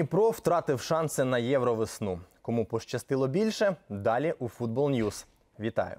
Дніпро втратив шанси на євровесну. Кому пощастило більше? Далі у Футбол Ньюз. Вітаю.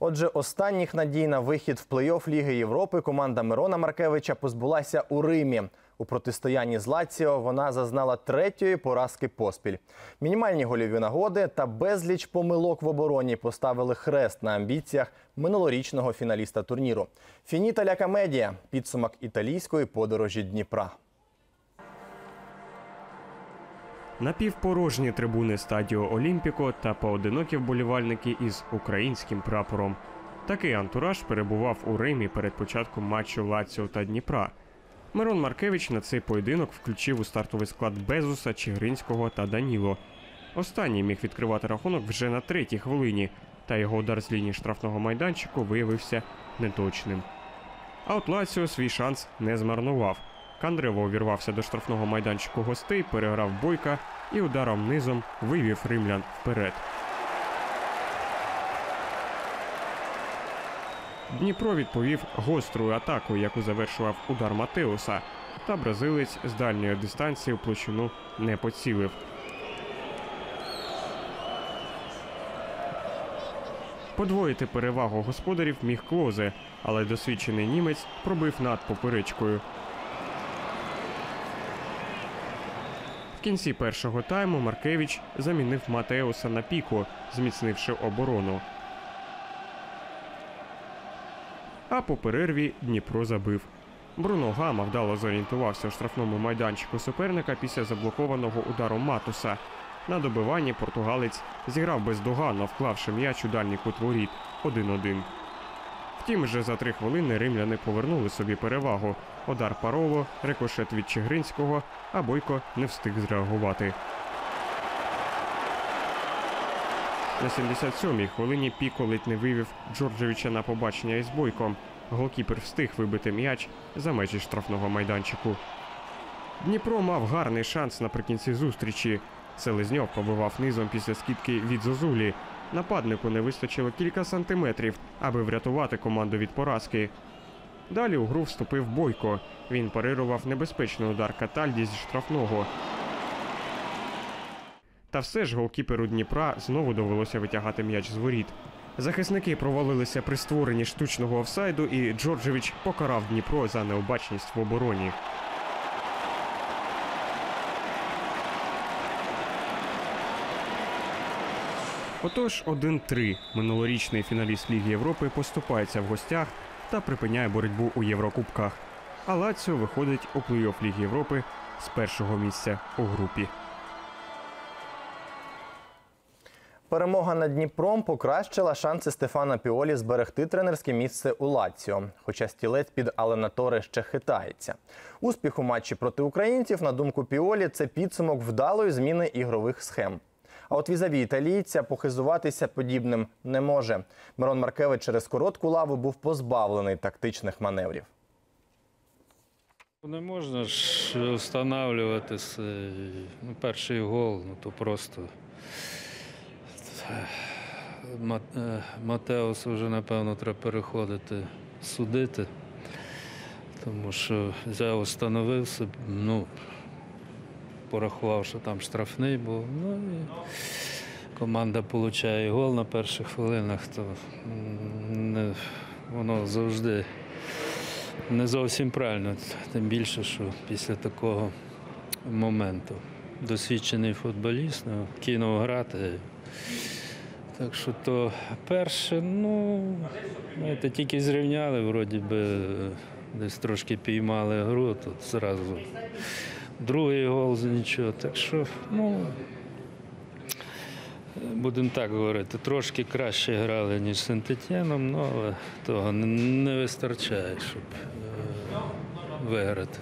Отже, останніх надій на вихід в плей-офф Ліги Європи команда Мирона Маркевича позбулася у Римі. У протистоянні з Лаціо вона зазнала третьої поразки поспіль. Мінімальні гольові нагоди та безліч помилок в обороні поставили хрест на амбіціях минулорічного фіналіста турніру. Finita la commedia – підсумок італійської подорожі Дніпра. Напівпорожні трибуни стадіо Олімпіко та поодинокі вболівальники із українським прапором. Такий антураж перебував у Римі перед початком матчу Лаціо та Дніпра. Мирон Маркевич на цей поєдинок включив у стартовий склад Безуса, Чигиринського та Даніло. Останній міг відкривати рахунок вже на третій хвилині, та його удар з лінії штрафного майданчику виявився неточним. А от Лаціо свій шанс не змарнував. Кандрево увірвався до штрафного майданчику гостей, переграв бойка і ударом низом вивів римлян вперед. Дніпро відповів гострою атакою, яку завершував удар Матеуса, та бразилець з дальньої дистанції у площину не поцілив. Подвоїти перевагу господарів міг Клозе, але досвідчений німець пробив над поперечкою. В кінці першого тайму Маркевич замінив Матеуса на піко, зміцнивши оборону. А по перерві Дніпро забив. Бруно Гама вдало зорієнтувався у штрафному майданчику суперника після заблокованого удару Матуса. На добиванні португалець зіграв бездоганно, вклавши м'яч у дальній кут воріт 1-1. Втім, вже за три хвилини римляни повернули собі перевагу. Удар Пароло, рикошет від Чигринського, а Бойко не встиг зреагувати. На 77-й хвилині Піко ледь не вивів Джорджевича на побачення із Бойком. Голкіпер встиг вибити м'яч за межі штрафного майданчику. Дніпро мав гарний шанс наприкінці зустрічі. Селезньов побивав низом після скидки від Зозулі. Нападнику не вистачило кілька сантиметрів, аби врятувати команду від поразки. Далі у гру вступив Бойко. Він парирував небезпечний удар Катальді зі штрафного. Та все ж голкіперу Дніпра знову довелося витягати м'яч з воріт. Захисники провалилися при створенні штучного офсайду, і Джорджевич покарав Дніпро за необачність в обороні. Отож, 1-3. Минулорічний фіналіст Ліги Європи поступається в гостях та припиняє боротьбу у Єврокубках. А Лаціо виходить у плей-офф Ліги Європи з першого місця у групі. Перемога над Дніпром покращила шанси Стефана Піолі зберегти тренерське місце у Лаціо, хоча стілець під Аленатори ще хитається. Успіх у матчі проти українців, на думку Піолі, це підсумок вдалої зміни ігрових схем. А от візаві італійця похизуватися подібним не може. Мирон Маркевич через коротку лаву був позбавлений тактичних маневрів. Не можна ж встановлювати с- ну, перший гол, ну то просто Ма- е, вже, напевно, треба переходити судити, тому що взяв, встановив ну, порахував, що там штрафний був. Ну і команда отримує гол на перших хвилинах, то не, воно завжди не зовсім правильно, тим більше, що після такого моменту досвідчений футболіст, ну, кинув грати. Так що то перше, ну, знаєте, тільки зрівняли, вроді би десь трошки піймали гру, тут зразу другий гол за нічого. Так що, ну, будемо так говорити, трошки краще грали, ніж з ну, але того не, не вистачає, щоб е, виграти.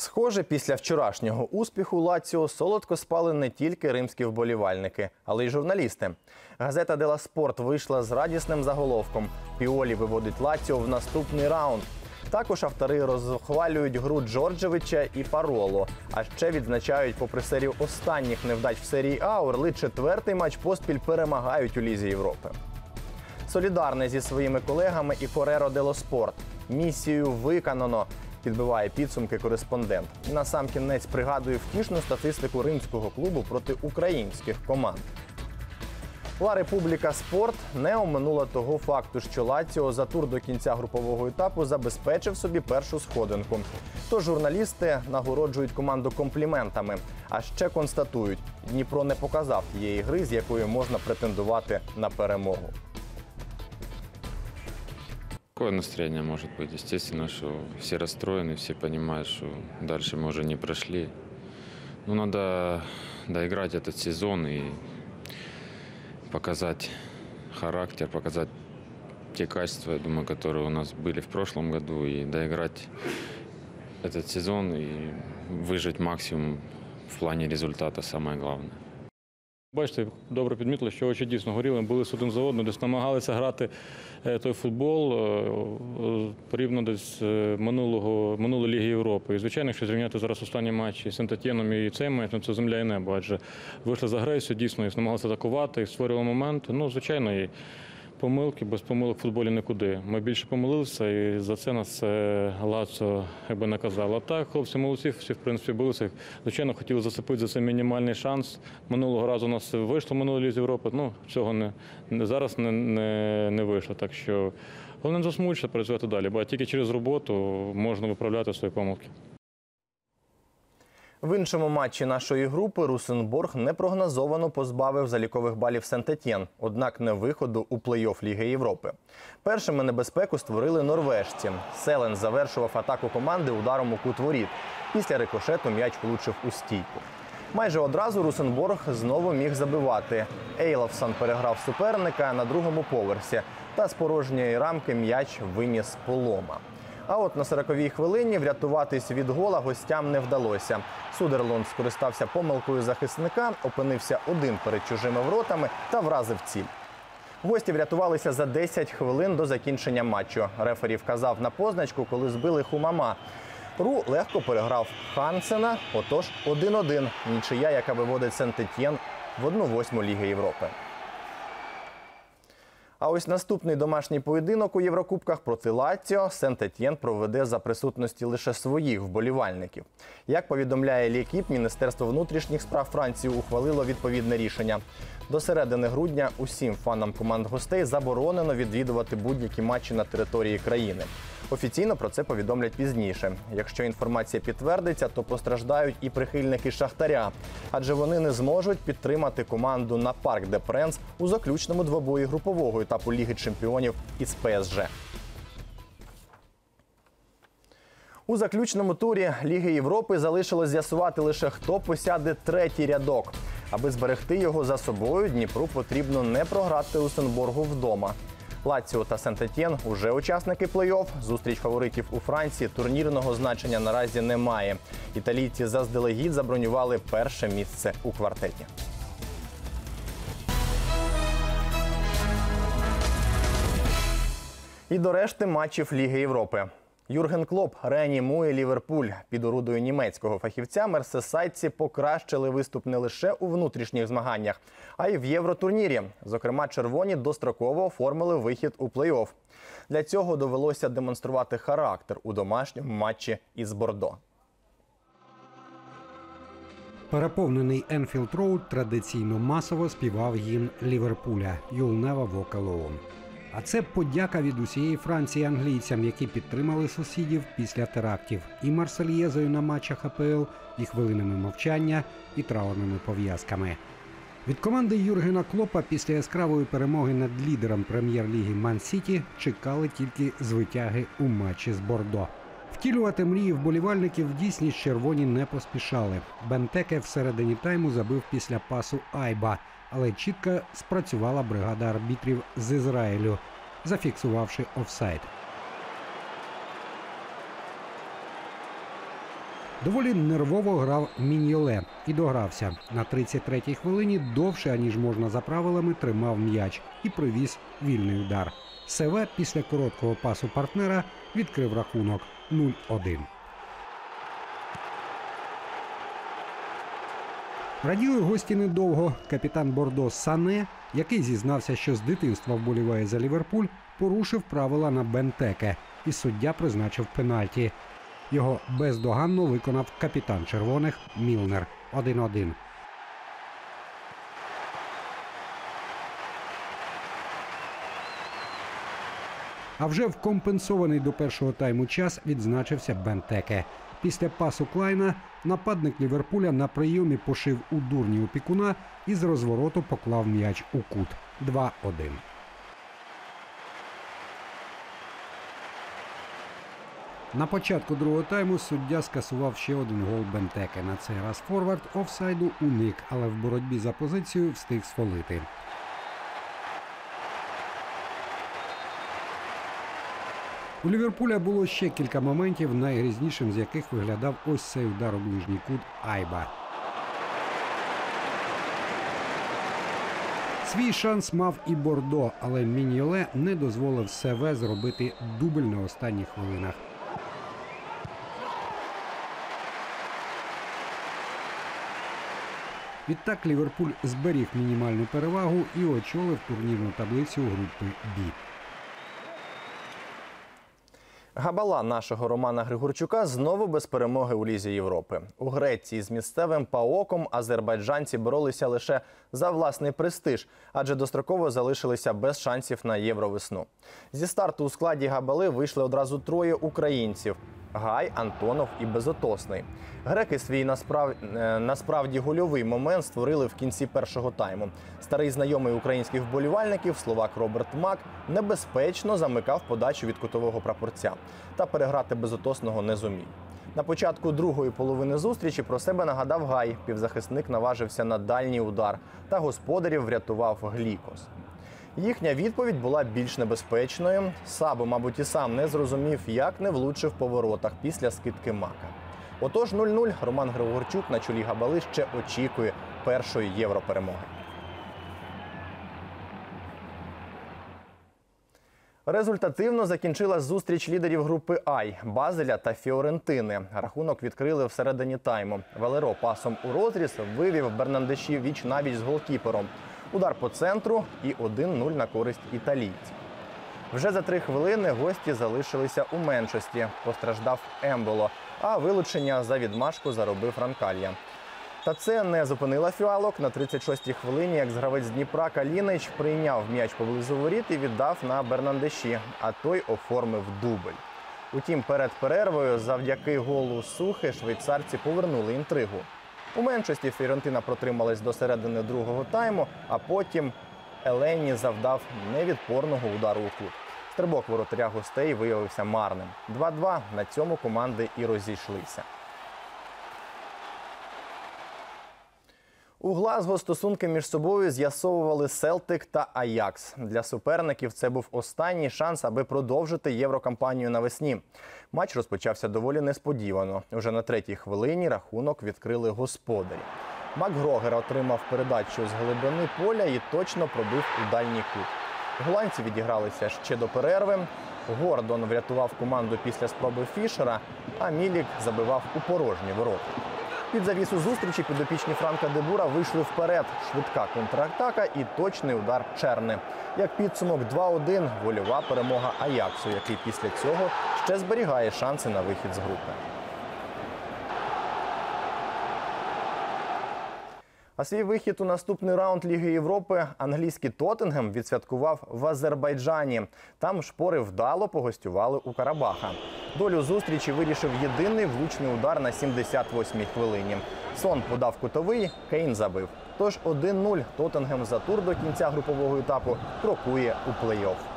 Схоже, після вчорашнього успіху Лаціо солодко спали не тільки римські вболівальники, але й журналісти. Газета Делло Спорт вийшла з радісним заголовком Піолі виводить Лаціо в наступний раунд. Також автори розхвалюють гру Джорджевича і Пароло. А ще відзначають, попри серію останніх невдач в серії А, Орли четвертий матч поспіль перемагають у Лізі Європи. Солідарне зі своїми колегами і Кор'єре Делло Спорт. Місію виконано. Підбиває підсумки кореспондент. І на сам кінець пригадує втішну статистику римського клубу проти українських команд. Ла Републіка Спорт не оминула того факту, що Лаціо за тур до кінця групового етапу забезпечив собі першу сходинку. Тож журналісти нагороджують команду компліментами, а ще констатують, Дніпро не показав тієї гри, з якою можна претендувати на перемогу. Какое настроение может быть? Естественно, что все расстроены, все понимают, что дальше мы уже не прошли. Ну, надо доиграть этот сезон и показать характер, показать те качества, я думаю, которые у нас были в прошлом году, и доиграть этот сезон и выжать максимум в плане результата, самое главное. Бачите, добре підмітили, що очі дійсно горіли, були один за одним, десь намагалися грати е, той футбол е, е, порівняно десь минулого минулої Ліги Європи. І звичайно, якщо зрівняти зараз останні матчі з Сентатєном і цей матч, ну це земля і небо, адже вийшли з агресію, дійсно, і намагалися атакувати, і створювали момент. Ну, звичайно, і помилки, без помилок в футболі нікуди. Ми більше помилилися, і за це нас е, Лацо якби наказало. А так, хлопці молодці, всі в принципі билися. Звичайно, хотіли зацепити за цей мінімальний шанс. Минулого разу у нас вийшло минулої лізі Європи. Ну, цього не, не зараз не, не, не вийшло. Так що головне не засмучитися, працювати далі, бо тільки через роботу можна виправляти свої помилки. В іншому матчі нашої групи Русенборг непрогнозовано позбавив залікових балів Сент-Етєн, однак не виходу у плей-офф Ліги Європи. Першими небезпеку створили норвежці. Селен завершував атаку команди ударом у кут воріт. Після рикошету м'яч влучив у стійку. Майже одразу Русенборг знову міг забивати. Ейлафсон переграв суперника на другому поверсі, та з порожньої рамки м'яч виніс полома. А от на 40-й хвилині врятуватись від гола гостям не вдалося. Судерлунд скористався помилкою захисника, опинився один перед чужими воротами та вразив ціль. Гості врятувалися за 10 хвилин до закінчення матчу. Рефері вказав на позначку, коли збили Хумама. Ру легко переграв Хансена. Отож, 1-1. Нічия, яка виводить Сент-Етьєн в 1-8 Ліги Європи. А ось наступний домашній поєдинок у Єврокубках проти Лаціо Сент-Етьєн проведе за присутності лише своїх вболівальників. Як повідомляє Лікіп, Міністерство внутрішніх справ Франції ухвалило відповідне рішення. До середини грудня усім фанам команд гостей заборонено відвідувати будь-які матчі на території країни. Офіційно про це повідомлять пізніше. Якщо інформація підтвердиться, то постраждають і прихильники Шахтаря, адже вони не зможуть підтримати команду на парк де Пренс у заключному двобої групового етапу Ліги Чемпіонів із ПСЖ. У заключному турі Ліги Європи залишилось з'ясувати лише хто посяде третій рядок. Аби зберегти його за собою, Дніпру потрібно не програти Усенборгу вдома. Лаціо та Сент-Етєн уже учасники плей-офф. Зустріч фаворитів у Франції турнірного значення наразі немає. Італійці заздалегідь забронювали перше місце у квартеті. І до решти матчів Ліги Європи. Юрген Клоп реанімує Ліверпуль. Під орудою німецького фахівця мерсесайдці покращили виступ не лише у внутрішніх змаганнях, а й в євротурнірі. Зокрема, червоні достроково оформили вихід у плей-офф. Для цього довелося демонструвати характер у домашньому матчі із Бордо. Переповнений Енфілд Роуд традиційно масово співав гімн Ліверпуля «You'll never walk alone». А це подяка від усієї Франції англійцям, які підтримали сусідів після терактів і Марсельєзою на матчах АПЛ, і хвилинами мовчання, і траурними пов'язками. Від команди Юргена Клопа після яскравої перемоги над лідером прем'єр-ліги Ман Сіті чекали тільки звитяги у матчі з Бордо. Втілювати мрії вболівальників в дійсність червоні не поспішали. Бентеке всередині тайму забив після пасу Айба, але чітко спрацювала бригада арбітрів з Ізраїлю, зафіксувавши офсайд. Доволі нервово грав Міньоле і догрався. На 33-й хвилині довше, аніж можна за правилами, тримав м'яч і привіз вільний удар. Севе після короткого пасу партнера відкрив рахунок 0-1. Раділи гості недовго. Капітан Бордо Сане, який зізнався, що з дитинства вболіває за Ліверпуль, порушив правила на Бентеке, і суддя призначив пенальті. Його бездоганно виконав капітан червоних Мілнер 1-1. А вже в компенсований до першого тайму час відзначився Бентеке. Після пасу Клайна нападник Ліверпуля на прийомі пошив у дурні опікуна і з розвороту поклав м'яч у кут 2-1. На початку другого тайму суддя скасував ще один гол Бентеке. На цей раз форвард офсайду уник, але в боротьбі за позицію встиг сфолити. У Ліверпуля було ще кілька моментів, найгрізнішим з яких виглядав ось цей удар у ближній кут Айба. Свій шанс мав і Бордо, але Міньоле не дозволив Севе зробити дубль на останніх хвилинах. Відтак Ліверпуль зберіг мінімальну перевагу і очолив турнірну таблицю групи Бі. Габала нашого Романа Григорчука знову без перемоги у Лізі Європи. У Греції з місцевим паоком азербайджанці боролися лише за власний престиж, адже достроково залишилися без шансів на євровесну. Зі старту у складі Габали вийшли одразу троє українців. Гай, Антонов і Безотосний. Греки свій насправ... е, насправді гольовий момент створили в кінці першого тайму. Старий знайомий українських вболівальників, словак Роберт Мак, небезпечно замикав подачу від кутового прапорця. Та переграти безотосного не зумів. На початку другої половини зустрічі про себе нагадав Гай. Півзахисник наважився на дальній удар, та господарів врятував Глікос. Їхня відповідь була більш небезпечною. Сабо, мабуть, і сам не зрозумів, як не влучив по воротах після скидки мака. Отож, 0-0 Роман Григорчук на чолі Габали ще очікує першої європеремоги. Результативно закінчила зустріч лідерів групи Ай Базеля та Фіорентини. Рахунок відкрили всередині тайму. Валеро пасом у розріз вивів Бернандеші віч навіть з голкіпером. Удар по центру і 1-0 на користь італійців. Вже за три хвилини гості залишилися у меншості. Постраждав Емболо, а вилучення за відмашку заробив Ранкалья. Та це не зупинило фіалок. На 36-й хвилині, як згравець Дніпра Калінич прийняв м'яч поблизу воріт і віддав на Бернандеші, а той оформив дубль. Утім, перед перервою, завдяки голу Сухи, швейцарці повернули інтригу. У меншості Фіорентина протрималась до середини другого тайму, а потім Елені завдав невідпорного удару у кут. Стрибок воротаря гостей виявився марним. 2-2 на цьому команди і розійшлися. У Глазго стосунки між собою з'ясовували Селтик та Аякс. Для суперників це був останній шанс, аби продовжити єврокампанію навесні. Матч розпочався доволі несподівано. Уже на третій хвилині рахунок відкрили господарі. Макгрогер отримав передачу з глибини поля і точно пробив у дальній кут. Голландці відігралися ще до перерви. Гордон врятував команду після спроби Фішера, а Мілік забивав у порожні ворота. Під завісу зустрічі підопічні Франка Дебура вийшли вперед. Швидка контратака і точний удар Черни. Як підсумок 2-1 вольова перемога Аяксу, який після цього ще зберігає шанси на вихід з групи. А свій вихід у наступний раунд Ліги Європи англійський Тоттенгем відсвяткував в Азербайджані. Там шпори вдало погостювали у Карабаха. Долю зустрічі вирішив єдиний влучний удар на 78-й хвилині. Сон подав кутовий, Кейн забив. Тож 1-0 Тоттенгем за тур до кінця групового етапу крокує у плей-офф.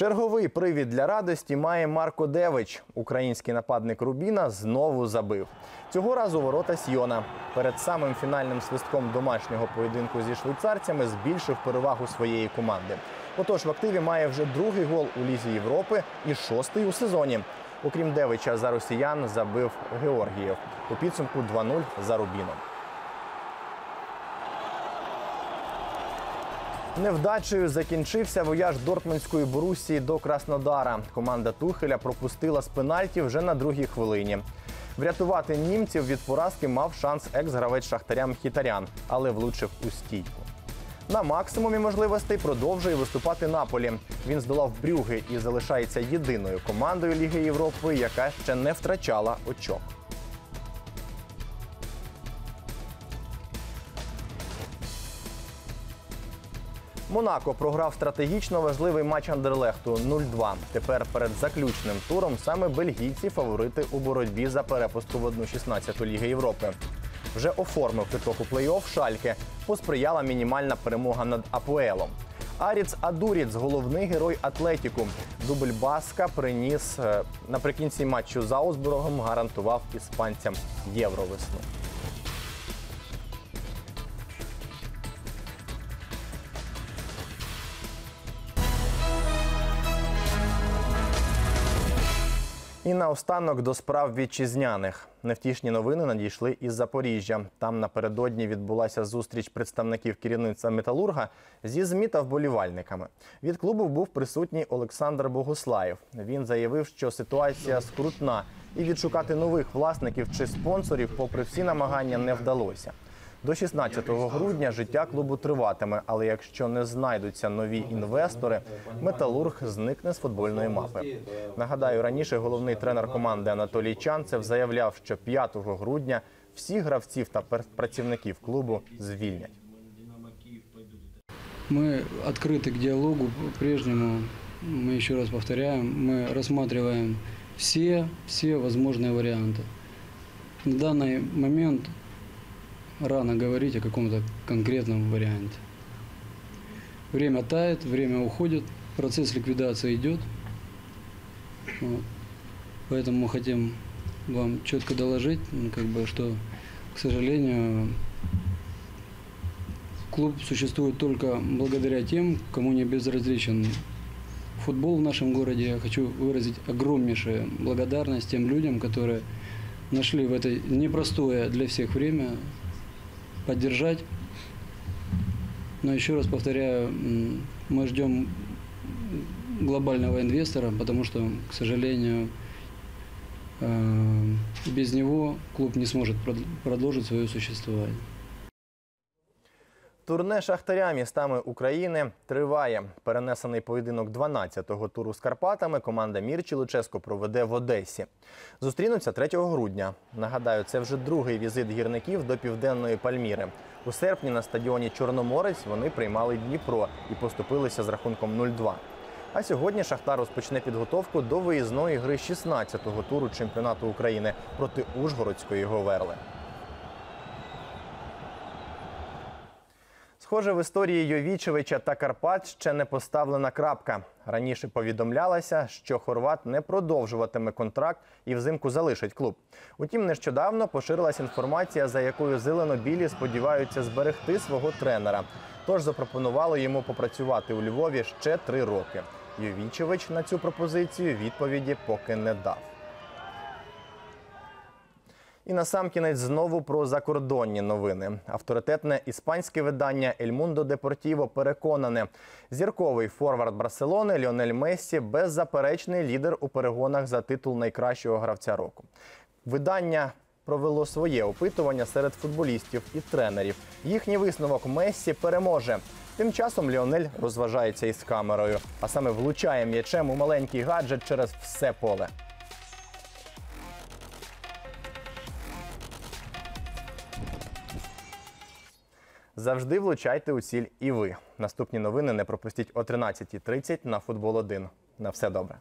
Черговий привід для радості має Марко Девич. Український нападник Рубіна знову забив. Цього разу ворота Сьйона. Перед самим фінальним свистком домашнього поєдинку зі швейцарцями збільшив перевагу своєї команди. Отож, в активі має вже другий гол у Лізі Європи і шостий у сезоні. Окрім Девича, за росіян забив Георгієв. У підсумку 2-0 за Рубіном. Невдачею закінчився вояж Дортмундської Борусії до Краснодара. Команда Тухеля пропустила з пенальті вже на другій хвилині. Врятувати німців від поразки мав шанс екс-гравець Шахтаря Мхітарян, але влучив у стійку. На максимумі можливостей продовжує виступати Наполі. Він здолав Брюги і залишається єдиною командою Ліги Європи, яка ще не втрачала очок. Монако програв стратегічно важливий матч Андерлехту 0-2. Тепер перед заключним туром саме бельгійці фаворити у боротьбі за перепустку в 1-16 Ліги Європи. Вже оформив квиток у плей-офф Шальке. Посприяла мінімальна перемога над Апуелом. Аріц Адуріц, головний герой Атлетіку. Дубль Баска приніс е, наприкінці матчу з Аусбургом, гарантував іспанцям євровесну. І наостанок до справ вітчизняних. Невтішні новини надійшли із Запоріжжя. Там напередодні відбулася зустріч представників керівництва металурга зі ЗМІ та вболівальниками. Від клубу був присутній Олександр Богуслаєв. Він заявив, що ситуація скрутна, і відшукати нових власників чи спонсорів, попри всі намагання, не вдалося. До 16 грудня життя клубу триватиме, але якщо не знайдуться нові інвестори, металург зникне з футбольної мапи. Нагадаю, раніше головний тренер команди Анатолій Чанцев заявляв, що 5 грудня всіх гравців та пер- працівників клубу звільнять. Мы открыты к диалогу прежнему. Мы еще раз повторяем, мы рассматриваем все, все возможные варианты. На данный момент рано говорить о каком-то конкретном варианте. Время тает, время уходит, процесс ликвидации идет. Вот. Поэтому мы хотим вам четко доложить, ну, как бы, что, к сожалению, Клуб существует только благодаря тем, кому не безразличен футбол в нашем городе. Я хочу выразить огромнейшую благодарность тем людям, которые нашли в это непростое для всех время поддержать. Но еще раз повторяю, мы ждем глобального инвестора, потому что, к сожалению, э, без него клуб не сможет прод- продолжить свое существование. Турне Шахтаря містами України триває. Перенесений поєдинок 12-го туру з Карпатами команда Мірчі Луческо проведе в Одесі. Зустрінуться 3 грудня. Нагадаю, це вже другий візит гірників до південної Пальміри. У серпні на стадіоні Чорноморець вони приймали Дніпро і поступилися з рахунком 0-2. А сьогодні Шахтар розпочне підготовку до виїзної гри 16-го туру чемпіонату України проти Ужгородської Говерли. Схоже, в історії Йовічевича та Карпат ще не поставлена крапка. Раніше повідомлялося, що Хорват не продовжуватиме контракт і взимку залишить клуб. Утім, нещодавно поширилася інформація, за якою зелено-білі сподіваються зберегти свого тренера. Тож запропонували йому попрацювати у Львові ще три роки. Йовічевич на цю пропозицію відповіді поки не дав. І насамкінець знову про закордонні новини. Авторитетне іспанське видання «El Mundo Deportivo» переконане, зірковий форвард Барселони Ліонель Мессі беззаперечний лідер у перегонах за титул найкращого гравця року. Видання провело своє опитування серед футболістів і тренерів. Їхній висновок Мессі переможе. Тим часом Ліонель розважається із камерою, а саме влучає м'ячем у маленький гаджет через все поле. Завжди влучайте у ціль і ви. Наступні новини не пропустіть о 13.30 на футбол 1. На все добре.